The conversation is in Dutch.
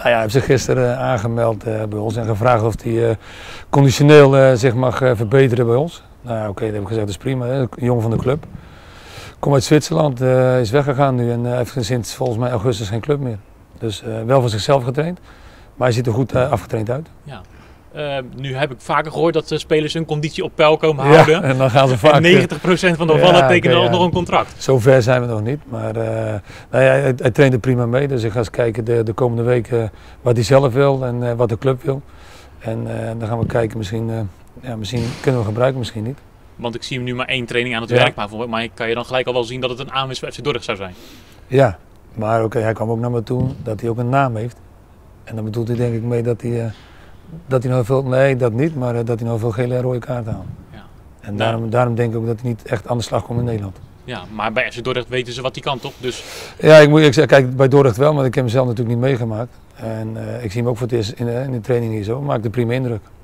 Nou ja, hij heeft zich gisteren eh, aangemeld eh, bij ons en gevraagd of hij eh, conditioneel zich mag verbeteren bij ons. Nou ja, oké, dat heb ik gezegd, dat is prima. Hè? Jong van de club. Kom uit Zwitserland, is weggegaan nu en heeft sinds volgens mij augustus geen club meer. Dus wel voor zichzelf getraind, maar hij ziet er goed afgetraind uit. Eh, nu heb ik vaker gehoord dat de spelers hun conditie op peil komen houden. Ja, en dan gaan ze vaak... En eh, 90% van de Ja, vallen tekenen ja. nog een contract. Zover zijn we nog niet, maar eh, nou ja, hij, hij traint er prima mee. Dus ik ga eens kijken de, de komende weken wat hij zelf wil en eh, wat de club wil. En eh, dan gaan we kijken, misschien, eh, ja, misschien kunnen we gebruiken, misschien niet. Want ik zie hem nu maar één training aan het Ja. werk. Maar mij kan je dan gelijk al wel zien dat het een aanwinst voor FC Dordrecht zou zijn. Ja, maar oké, hij kwam ook naar me toe dat hij ook een naam heeft. En dan bedoelt hij denk ik mee dat hij, eh, dat hij nog veel, nee dat niet, maar eh, dat hij nog veel gele en rode kaarten haalt. Ja. En Nou. daarom, daarom denk ik ook dat hij niet echt aan de slag komt in Nederland. Ja, maar bij FC Dordrecht weten ze wat hij kan, toch? Dus Ja, ik moet ik zeggen, kijk, bij Dordrecht wel, maar ik heb hem zelf natuurlijk niet meegemaakt. En eh, ik zie hem ook voor het eerst in, de- in de training hier zo, maakt een prima indruk.